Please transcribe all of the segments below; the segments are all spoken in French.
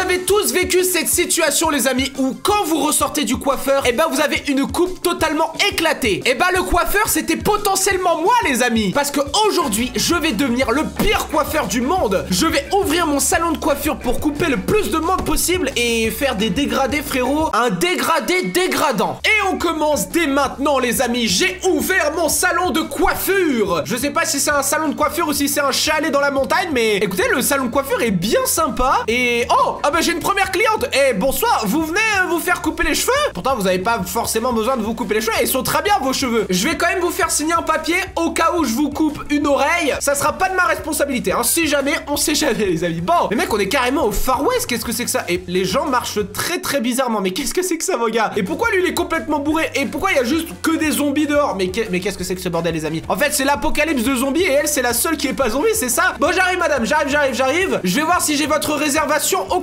avez tous vécu cette situation les amis où quand vous ressortez du coiffeur, et eh ben vous avez une coupe totalement éclatée. Et eh ben le coiffeur c'était potentiellement moi les amis. Parce que aujourd'hui je vais devenir le pire coiffeur du monde. Je vais ouvrir mon salon de coiffure pour couper le plus de monde possible et faire des dégradés frérot. Un dégradé dégradant. Et on commence dès maintenant les amis. J'ai ouvert mon salon de coiffure. Je sais pas si c'est un salon de coiffure ou si c'est un chalet dans la montagne mais écoutez le salon de coiffure est bien sympa. Et oh ah bah j'ai une première cliente. Eh bonsoir vous venez euh, vous faire couper les cheveux? Pourtant vous avez pas forcément besoin de vous couper les cheveux. Ils sont très bien vos cheveux. Je vais quand même vous faire signer un papier au cas où je vous coupe une oreille. Ça sera pas de ma responsabilité. Hein. Si jamais on sait jamais les amis. Bon mais mec on est carrément au Far West. Qu'est-ce que c'est que ça? Et les gens marchent très très bizarrement. Mais qu'est-ce que c'est que ça mon gars? Et pourquoi lui il est complètement bourré? Et pourquoi il y a juste que des zombies dehors? Mais qu'est-ce que c'est que ce bordel les amis? En fait c'est l'apocalypse de zombies et elle c'est la seule qui est pas zombie c'est ça? Bon j'arrive madame j'arrive j'arrive j'arrive Je vais voir si j'ai votre réservation au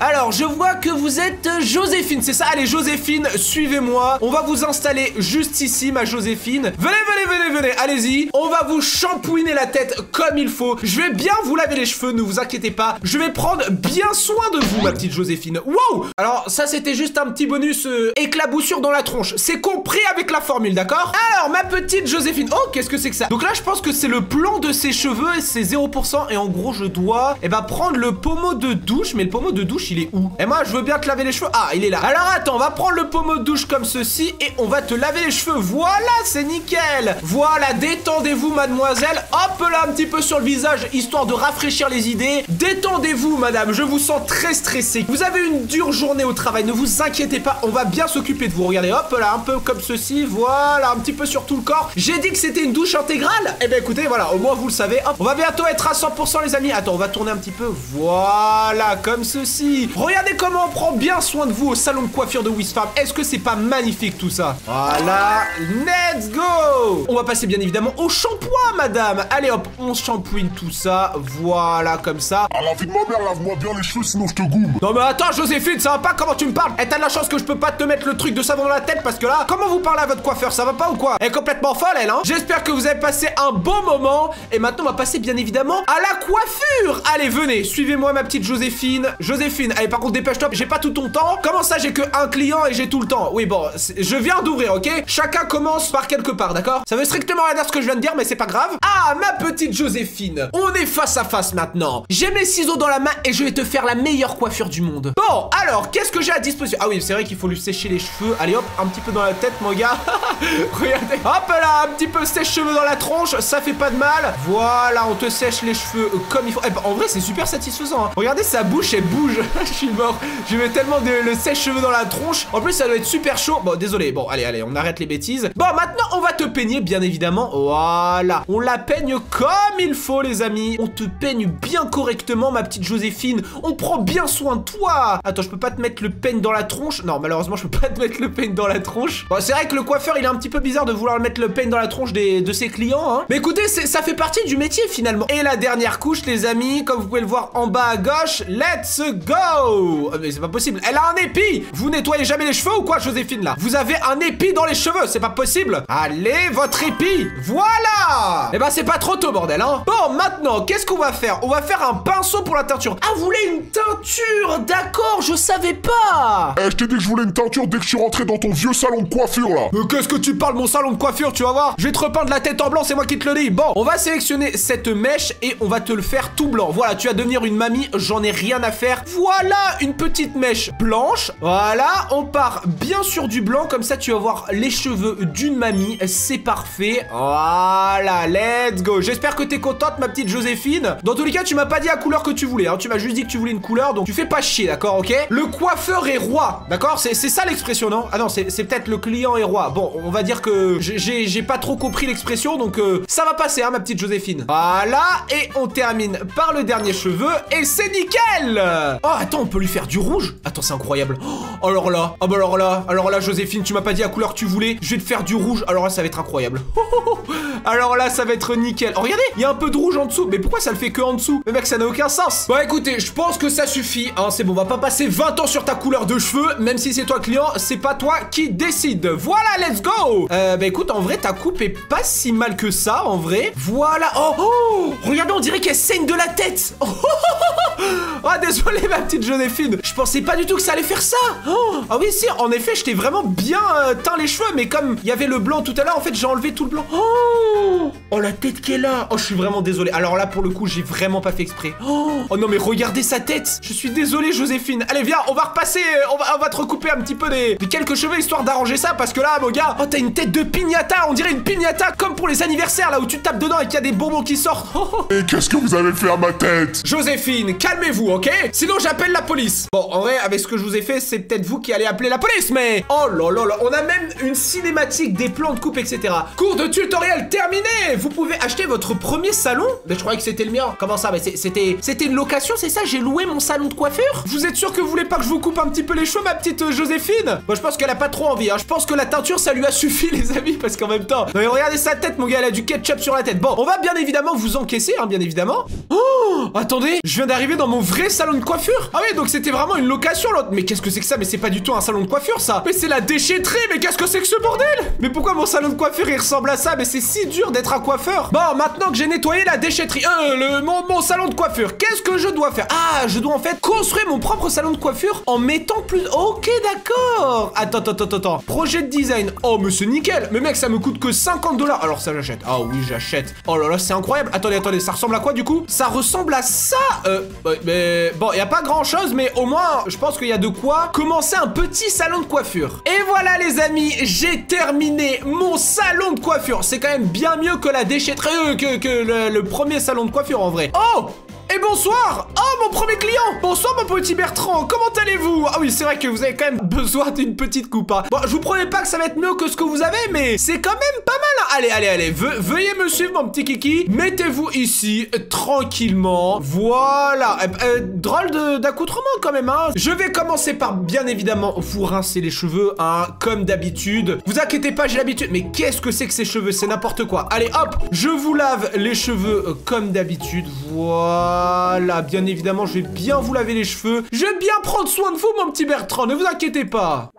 Alors je vois que vous êtes Joséphine c'est ça? Allez Joséphine suivez-moi. On va vous installer juste ici ma Joséphine. Venez venez venez venez allez-y. On va vous shampouiner la tête comme il faut. Je vais bien vous laver les cheveux ne vous inquiétez pas. Je vais prendre bien soin de vous ma petite Joséphine. Wow! Alors ça c'était juste un petit bonus euh, éclaboussure dans la tronche. C'est compris avec la formule d'accord? Alors ma petite Joséphine Oh qu'est-ce que c'est que ça? Donc là je pense que c'est le plan de ses cheveux et c'est 0% et en gros je dois eh ben, prendre le pommeau de douche Mais le pommeau de douche il est où Et moi je veux bien te laver les cheveux. Ah il est là. Alors attends on va prendre le pommeau de douche comme ceci Et on va te laver les cheveux. Voilà c'est nickel. Voilà détendez-vous mademoiselle. Hop là un petit peu sur le visage Histoire de rafraîchir les idées. Détendez-vous madame. Je vous sens très stressé Vous avez une dure journée au travail Ne vous inquiétez pas. On va bien s'occuper de vous. Regardez hop là un peu comme ceci. Voilà un petit peu sur tout le corps. J'ai dit que c'était une douche intégrale. Eh bien écoutez voilà au moins vous le savez. Hop on va bientôt être à 100% les amis. Attends on va tourner un petit peu. Voilà comme ceci. Regardez comment on prend bien soin de vous au salon de coiffure de Wisfarm Est-ce que c'est pas magnifique tout ça? Voilà. Let's go! On va passer bien évidemment au shampoing madame. Allez hop on shampouine tout ça. Voilà comme ça. À la vie de ma mère lave-moi bien les cheveux sinon je te goûte Non mais attends Joséphine ça va pas comment tu me parles. Et t'as de la chance que je peux pas te mettre le truc de savon dans la tête Parce que là comment vous parlez à votre coiffeur? Ça va pas ou quoi? Elle est complètement folle elle hein? J'espère que vous avez passé un bon moment. Et maintenant on va passer bien évidemment à la coiffure. Allez venez suivez-moi ma petite Joséphine Joséphine allez par contre dépêche-toi j'ai pas tout ton temps. Comment ça j'ai que un client et j'ai tout le temps? Oui bon je viens d'ouvrir ok? Chacun commence par quelque part d'accord? Ça veut strictement rien dire ce que je viens de dire mais c'est pas grave. Ah ma petite Joséphine On est face à face maintenant. J'ai mes ciseaux dans la main et je vais te faire la meilleure coiffure du monde. Bon alors qu'est-ce que j'ai à disposition? Ah oui c'est vrai qu'il faut lui sécher les cheveux. Allez hop un petit peu dans la tête mon gars. Regardez. Hop là un petit peu sèche-cheveux dans la tronche Ça fait pas de mal. Voilà on te sèche les cheveux comme il faut. Eh ben, En vrai c'est super satisfaisant hein. Regardez sa bouche bouge Je suis mort. Je mets tellement de le sèche-cheveux dans la tronche. En plus ça doit être super chaud. Bon désolé. Bon allez allez on arrête les bêtises. Bon maintenant on va te peigner bien évidemment. Voilà. On la peigne comme il faut les amis. On te peigne bien correctement ma petite Joséphine. On prend bien soin de toi. Attends je peux pas te mettre le peigne dans la tronche? Non malheureusement je peux pas te mettre le peigne dans la tronche. Bon c'est vrai que le coiffeur il est un petit peu bizarre de vouloir mettre le peigne dans la tronche de ses clients hein. Mais écoutez ça fait partie du métier finalement. Et la dernière couche les amis Comme vous pouvez le voir en bas à gauche Let's go! Euh, Mais c'est pas possible. Elle a un épi! Vous nettoyez jamais les cheveux ou quoi Joséphine là? Vous avez un épi dans les cheveux C'est pas possible! Allez votre épi! Voilà! Eh ben c'est pas trop tôt bordel hein? Bon maintenant qu'est-ce qu'on va faire? On va faire un pinceau pour la teinture Ah vous voulez une teinture? D'accord je savais pas! Eh je t'ai dit que je voulais une teinture dès que je suis rentré dans ton vieux salon de coiffure là. Mais qu'est-ce que tu parles mon salon de coiffure tu vas voir? Je vais te repeindre la tête en blanc c'est moi qui te le dis. Bon on va sélectionner cette mèche et on va te le faire tout blanc. Voilà tu vas devenir une mamie j'en ai rien à faire. Voilà une petite mèche blanche. Voilà on part bien sur du blanc. Comme ça tu vas voir les cheveux d'une mamie. C'est parfait. Voilà let's go. J'espère que t'es contente ma petite Joséphine. Dans tous les cas tu m'as pas dit la couleur que tu voulais hein. Tu m'as juste dit que tu voulais une couleur donc tu fais pas chier d'accord ok? Le coiffeur est roi d'accord? C'est ça l'expression non? Ah non c'est peut-être le client est roi. Bon on va dire que j'ai pas trop compris l'expression donc euh, ça va passer hein ma petite Joséphine. Voilà et on termine par le dernier cheveu et c'est nickel Oh attends on peut lui faire du rouge Attends c'est incroyable. Oh alors là. Ah bah alors là. Alors là Joséphine tu m'as pas dit la couleur que tu voulais. Je vais te faire du rouge. Alors là ça va être incroyable. Alors là ça va être nickel. Oh regardez il y a un peu de rouge en dessous. Mais pourquoi ça le fait que en dessous? Mais mec ça n'a aucun sens. Bon écoutez je pense que ça suffit hein, C'est bon on va pas passer 20 ans sur ta couleur de cheveux. Même si c'est toi client c'est pas toi qui décide. Voilà let's go. Euh bah écoute en vrai ta coupe est pas si mal que ça en vrai. Voilà. Oh, oh Regardez on dirait qu'elle saigne de la tête. Oh, oh, oh, oh. Désolé, ma petite Joséphine. Je pensais pas du tout que ça allait faire ça. Oh, ah oui, si, en effet, je t'ai vraiment bien euh, teint les cheveux, mais comme il y avait le blanc tout à l'heure, en fait, j'ai enlevé tout le blanc. Oh, oh, la tête qui est là. Oh, je suis vraiment désolé. Alors là, pour le coup, j'ai vraiment pas fait exprès. Oh, oh non, mais regardez sa tête. Je suis désolé, Joséphine. Allez, viens, on va repasser. euh, On va, on va te recouper un petit peu des, des quelques cheveux histoire d'arranger ça, parce que là, mon gars, oh, t'as une tête de pignata. On dirait une pignata comme pour les anniversaires, là où tu tapes dedans et qu'il y a des bonbons qui sortent. Oh, oh. Et qu'est-ce que vous avez fait à ma tête? Joséphine, calmez-vous, ok? Sinon j'appelle la police. Bon, en vrai, avec ce que je vous ai fait, c'est peut-être vous qui allez appeler la police, mais... Oh là on a même une cinématique, des plans de coupe, etc. Cours de tutoriel terminé Vous pouvez acheter votre premier salon Mais je croyais que c'était le mien. Comment ça Mais c'était... C'était une location, c'est ça? J'ai loué mon salon de coiffure? Vous êtes sûr que vous voulez pas que je vous coupe un petit peu les cheveux, ma petite euh, Joséphine? Moi, je pense qu'elle a pas trop envie, hein. Je pense que la teinture, ça lui a suffi, les amis, parce qu'en même temps... Regardez sa tête, mon gars, elle a du ketchup sur la tête. Bon, on va bien évidemment vous encaisser, hein, bien évidemment. Oh Attendez, je viens d'arriver dans mon vrai salon de coiffure. Ah oui, donc c'était vraiment une location l'autre. Mais qu'est-ce que c'est que ça? Mais c'est pas du tout un salon de coiffure ça. Mais c'est la déchetterie. Mais qu'est-ce que c'est que ce bordel? Mais pourquoi mon salon de coiffure il ressemble à ça? Mais c'est si dur d'être un coiffeur. Bon, maintenant que j'ai nettoyé la déchetterie Euh, le, mon, salon de coiffure Qu'est-ce que je dois faire? Ah, je dois en fait construire mon propre salon de coiffure En mettant plus... Ok, d'accord. Attends, attends, attends, attends. Projet de design. Oh, mais c'est nickel. Mais mec, ça me coûte que 50 dollars. Alors ça, j'achète. Ah oui, j'achète. Oh là là, c'est incroyable. Attendez, attendez, ça ressemble à quoi du coup? Ça ressemble à ça Euh, ouais, mais... Bon, il y a pas grand-chose, mais au moins, je pense qu'il y a de quoi commencer un petit salon de coiffure. Et voilà les amis, j'ai terminé mon salon de coiffure. C'est quand même bien mieux que la déchetterie, euh, que, le, premier salon de coiffure en vrai. Oh et bonsoir Oh, mon premier client Bonsoir, mon petit Bertrand, comment allez-vous? Ah oui, c'est vrai que vous avez quand même besoin d'une petite coupe, hein. Bon, je vous promets pas que ça va être mieux que ce que vous avez, mais c'est quand même pas mal. Allez, allez, allez, ve- veuillez me suivre, mon petit kiki. Mettez-vous ici, euh, tranquillement. Voilà. Euh, euh, drôle d'accoutrement, quand même, hein. Je vais commencer par, bien évidemment, vous rincer les cheveux, hein, comme d'habitude. Vous inquiétez pas, j'ai l'habitude. Mais qu'est-ce que c'est que ces cheveux? C'est n'importe quoi. Allez, hop, je vous lave les cheveux euh, comme d'habitude. Voilà, bien évidemment, je vais bien vous laver les cheveux. Je vais bien prendre soin de vous, mon petit Bertrand, ne vous inquiétez pas.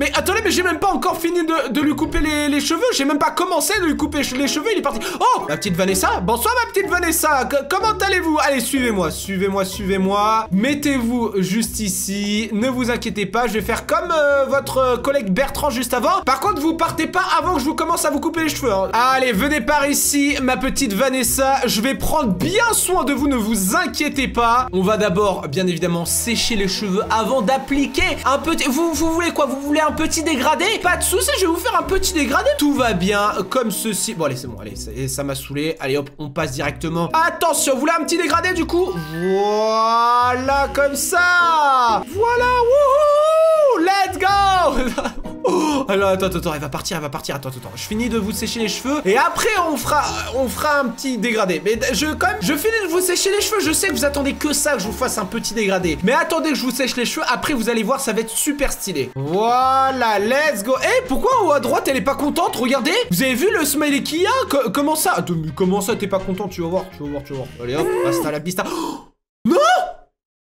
Mais attendez, mais j'ai même pas encore fini de, lui couper les, cheveux. J'ai même pas commencé de lui couper les cheveux. Il est parti. Oh, ma petite Vanessa. Bonsoir, ma petite Vanessa. Co- comment allez-vous? Allez, suivez-moi, suivez-moi, suivez-moi. Mettez-vous juste ici. Ne vous inquiétez pas. Je vais faire comme euh, votre collègue Bertrand juste avant. Par contre, vous partez pas avant que je vous commence à vous couper les cheveux. hein. Allez, venez par ici, ma petite Vanessa. Je vais prendre bien soin de vous. Ne vous inquiétez pas. On va d'abord, bien évidemment, sécher les cheveux avant d'appliquer un petit. Vous, vous voulez quoi? Vous voulez un petit dégradé Pas de soucis, je vais vous faire un petit dégradé. Tout va bien, comme ceci. Bon, allez, c'est bon, allez, ça ça m'a saoulé. Allez, hop, on passe directement. Attention, vous voulez un petit dégradé du coup? Voilà, comme ça. Voilà, wouhou Let's go Oh, alors attends, attends, elle va partir, elle va partir. Attends, attends, je finis de vous sécher les cheveux et après on fera, on fera un petit dégradé. Mais je quand même, je finis de vous sécher les cheveux. Je sais que vous attendez que ça, que je vous fasse un petit dégradé. Mais attendez que je vous sèche les cheveux. Après, vous allez voir, ça va être super stylé. Voilà, let's go. Eh, pourquoi en haut à droite elle est pas contente? Regardez, vous avez vu le smiley qu'il y a? Co- Comment ça? Mais comment ça t'es pas content Tu vas voir, tu vas voir, tu vas voir. Allez hop, hasta la vista. Oh non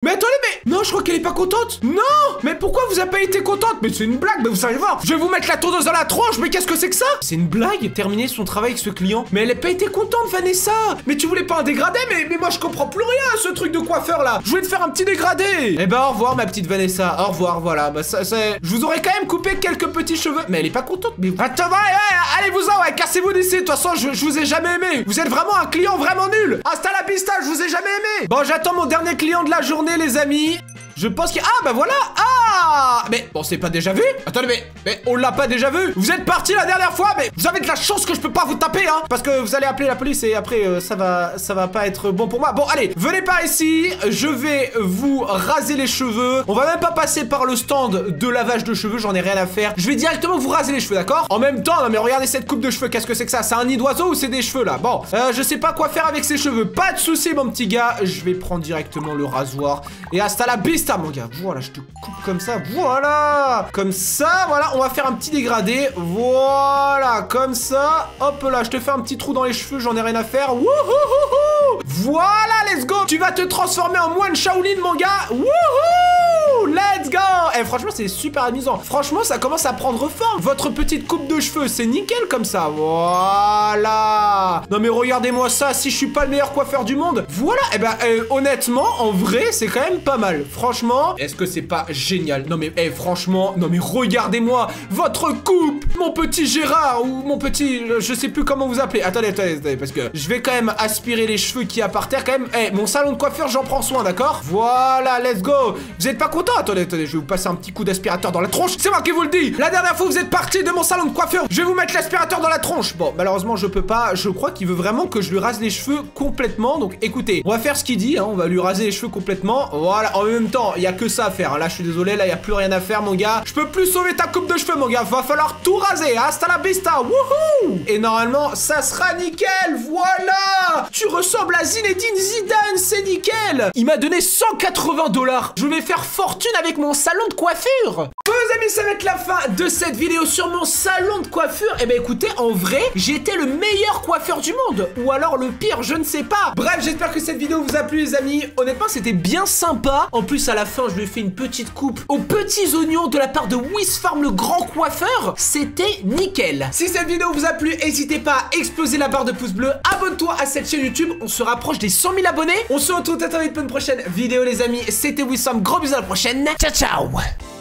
mais attendez, mais non, je crois qu'elle est pas contente. Non, mais pourquoi vous avez pas été contente? Mais c'est une blague, mais vous allez voir. Je vais vous mettre la tondeuse dans la tronche. Mais qu'est-ce que c'est que ça? C'est une blague. Terminer son travail avec ce client. Mais elle a pas été contente, Vanessa. Mais tu voulais pas un dégradé? Mais mais moi je comprends plus rien ce truc de coiffeur là. Je voulais te faire un petit dégradé. Eh ben au revoir ma petite Vanessa. Au revoir, voilà. Bah ça. Je vous aurais quand même coupé quelques petits cheveux. Mais elle est pas contente. Mais attends, ouais, ouais, allez vous en, ouais, cassez-vous d'ici. De toute façon, je, je vous ai jamais aimé. Vous êtes vraiment un client vraiment nul. Hasta la pista, je vous ai jamais aimé. Bon, j'attends mon dernier client de la journée, les amis. Je pense que... Ah, bah voilà Ah Mais bon, c'est pas déjà vu Attendez, mais, mais on l'a pas déjà vu Vous êtes parti la dernière fois, mais vous avez de la chance que je peux pas vous taper, hein Parce que vous allez appeler la police et après, euh, ça va ça va pas être bon pour moi. Bon, allez, venez par ici. Je vais vous raser les cheveux. On va même pas passer par le stand de lavage de cheveux, j'en ai rien à faire. Je vais directement vous raser les cheveux, d'accord? En même temps, non mais regardez cette coupe de cheveux, qu'est-ce que c'est que ça? C'est un nid d'oiseau ou c'est des cheveux, là? Bon, euh, je sais pas quoi faire avec ces cheveux. Pas de soucis, mon petit gars. Je vais prendre directement le rasoir. Et hasta la vista, mon gars. Voilà, je te coupe comme ça. Voilà. Comme ça, voilà. On va faire un petit dégradé. Voilà, comme ça. Hop là, je te fais un petit trou dans les cheveux. J'en ai rien à faire. Voilà, let's go. Tu vas te transformer en moine Shaolin, mon gars. Wouhou Let's go. Eh eh, franchement, c'est super amusant. Franchement, ça commence à prendre forme. Votre petite coupe de cheveux, c'est nickel comme ça. Voilà. Non mais regardez-moi ça, si je suis pas le meilleur coiffeur du monde. Voilà, et eh ben euh, honnêtement, en vrai, c'est quand même pas mal. Franchement, est-ce que c'est pas génial? Non mais eh, franchement, non mais regardez-moi votre coupe, mon petit Gérard ou mon petit, je sais plus comment vous appelez. Attendez, attendez, attendez, parce que je vais quand même aspirer les cheveux qui y a par terre quand même. Eh, mon salon de coiffure, j'en prends soin, d'accord? Voilà, let's go. Vous êtes pas content Attendez, attendez, je vais vous passer un petit coup d'aspirateur dans la tronche. C'est moi qui vous le dis. La dernière fois, vous êtes parti de mon salon de coiffure. Je vais vous mettre l'aspirateur dans la tronche. Bon, malheureusement, je peux pas. Je crois qu'il veut vraiment que je lui rase les cheveux complètement. Donc, écoutez, on va faire ce qu'il dit. Hein. On va lui raser les cheveux complètement. Voilà. En même temps, il y a que ça à faire. Là, je suis désolé. Là, il y a plus rien à faire, mon gars. Je peux plus sauver ta coupe de cheveux, mon gars. Va falloir tout raser. Hasta la vista. Wouhou Et normalement, ça sera nickel. Voilà. Tu ressembles à Zinedine Zidane. C'est nickel. Il m'a donné 180 dollars. Je vais faire fortune avec mon salon de coiffure. Bon, les amis, ça va être la fin de cette vidéo sur mon salon de coiffure. Et eh ben, écoutez, en vrai, j'étais le meilleur coiffeur du monde. Ou alors le pire, je ne sais pas. Bref, j'espère que cette vidéo vous a plu, les amis. Honnêtement, c'était bien sympa. En plus, à la fin, je lui ai fait une petite coupe aux petits oignons de la part de Wisfarm, le grand coiffeur. C'était nickel. Si cette vidéo vous a plu, n'hésitez pas à exploser la barre de pouce bleu. Abonne-toi à cette chaîne YouTube. On se rapproche des 100 000 abonnés. On se retrouve très vite pour une prochaine vidéo, les amis. C'était Wissam. Gros bisous à la prochaine. then, ciao ciao!